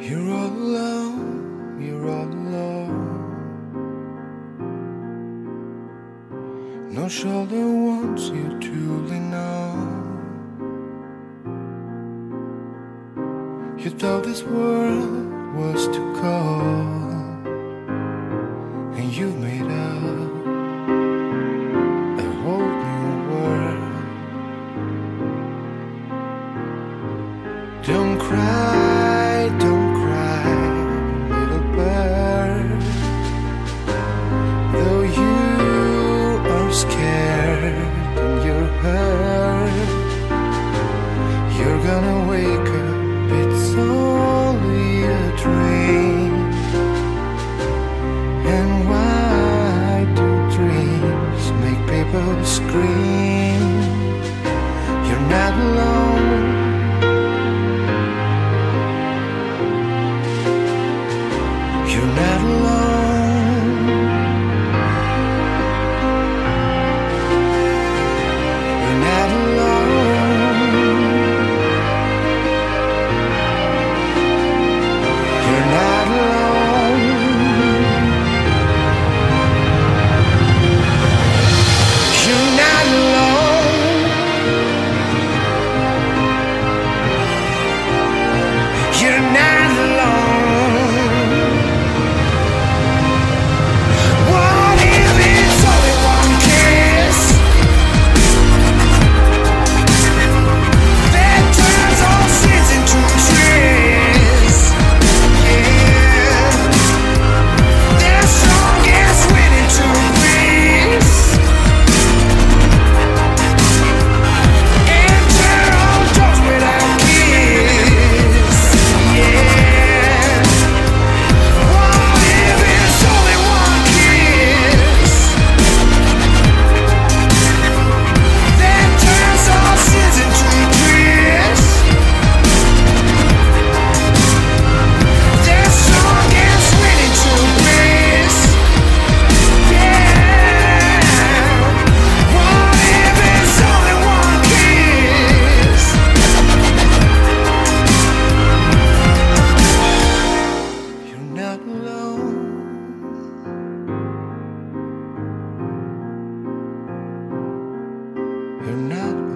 You're all alone, you're all alone. No shoulder wants you truly know. You thought this world was too cold, and you've made You're not alone. You're not alone. You're not.